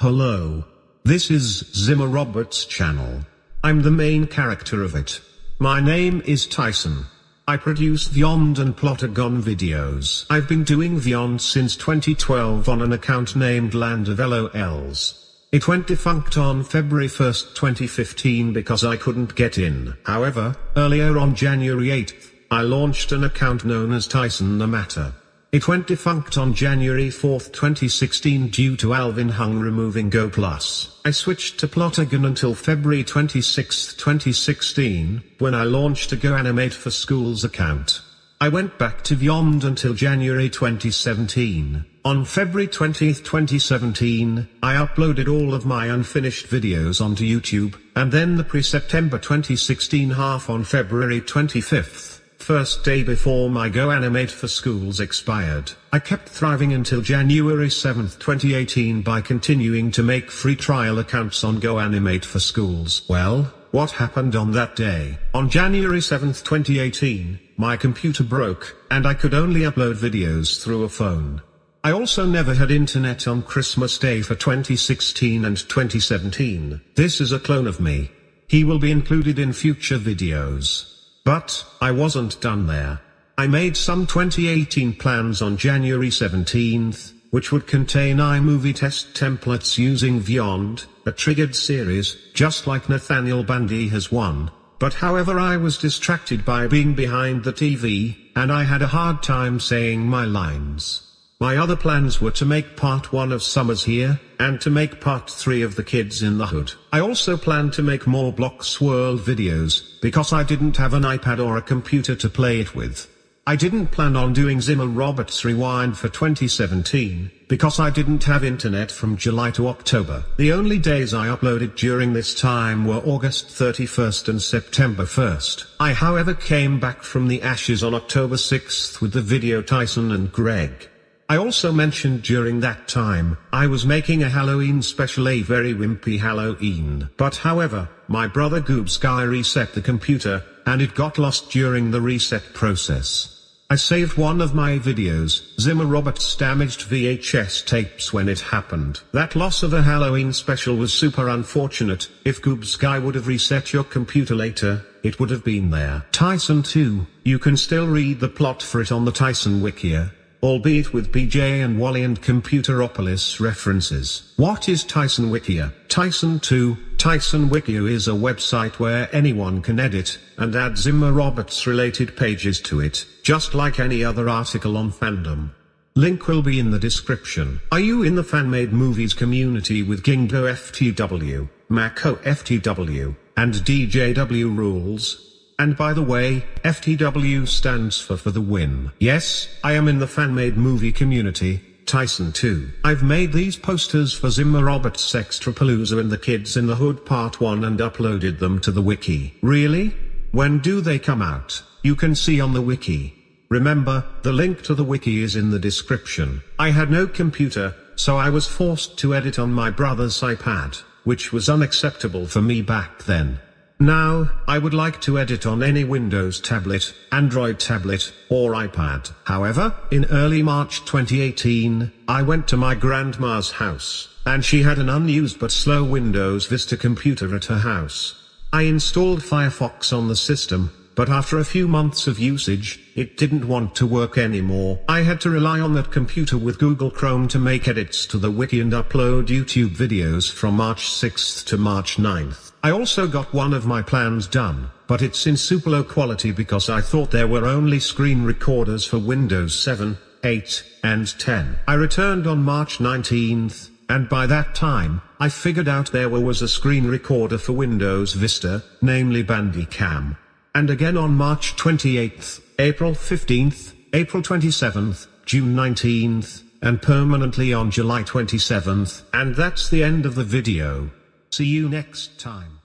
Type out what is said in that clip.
Hello. This is Zimmer Roberts channel. I'm the main character of it. My name is Tyson. I produce Vyond and Plotagon videos. I've been doing Vyond since 2012 on an account named Land of LOLs. It went defunct on February 1, 2015 because I couldn't get in. However, earlier on January 8, I launched an account known as Tyson the Matter. It went defunct on January 4, 2016 due to Alvin Hung removing Go Plus. I switched to Plotagon until February 26, 2016, when I launched a Go Animate for Schools account. I went back to Vyond until January 2017. On February 20, 2017, I uploaded all of my unfinished videos onto YouTube, and then the pre-September 2016 half on February 25th, first day before my Go Animate for Schools expired. I kept thriving until January 7, 2018 by continuing to make free trial accounts on Go Animate for Schools. Well, what happened on that day? On January 7, 2018, my computer broke, and I could only upload videos through a phone. I also never had internet on Christmas Day for 2016 and 2017. This is a clone of me. He will be included in future videos. But, I wasn't done there. I made some 2018 plans on January 17th, which would contain iMovie test templates using Vyond, a triggered series, just like Nathaniel Bandy has won. But however I was distracted by being behind the TV, and I had a hard time saying my lines. My other plans were to make part 1 of Summers Here, and to make part 3 of The Kids in the Hood. I also planned to make more Blox World videos, because I didn't have an iPad or a computer to play it with. I didn't plan on doing Zimmer Roberts Rewind for 2017, because I didn't have internet from July to October. The only days I uploaded during this time were August 31st and September 1st. I however came back from the ashes on October 6th with the video Tyson and Greg. I also mentioned during that time, I was making a Halloween special a very wimpy Halloween. But however, my brother Goobs guy reset the computer, and it got lost during the reset process. I saved one of my videos, Zimmer Roberts damaged VHS tapes when it happened. That loss of a Halloween special was super unfortunate, if Goobs guy would have reset your computer later, it would have been there. Tyson 2, you can still read the plot for it on the Tyson Wikia albeit with BJ and Wally and Computeropolis references. What is Tyson Wikia? Tyson 2, Tyson Wikia is a website where anyone can edit and add Zimmer Roberts related pages to it, just like any other article on fandom. Link will be in the description. Are you in the fan-made movies community with Gingo FTW, Mako FTW, and DJW rules? And by the way, FTW stands for for the win. Yes, I am in the fan-made movie community, Tyson 2. I've made these posters for Zimmer Roberts Sextrapalooza and the Kids in the Hood Part 1 and uploaded them to the wiki. Really? When do they come out? You can see on the wiki. Remember, the link to the wiki is in the description. I had no computer, so I was forced to edit on my brother's iPad, which was unacceptable for me back then. Now, I would like to edit on any Windows tablet, Android tablet, or iPad. However, in early March 2018, I went to my grandma's house, and she had an unused but slow Windows Vista computer at her house. I installed Firefox on the system, but after a few months of usage, it didn't want to work anymore. I had to rely on that computer with Google Chrome to make edits to the wiki and upload YouTube videos from March 6th to March 9th. I also got one of my plans done, but it's in super low quality because I thought there were only screen recorders for Windows 7, 8, and 10. I returned on March 19th, and by that time, I figured out there was a screen recorder for Windows Vista, namely Bandicam. And again on March 28th, April 15th, April 27th, June 19th, and permanently on July 27th, and that's the end of the video. See you next time.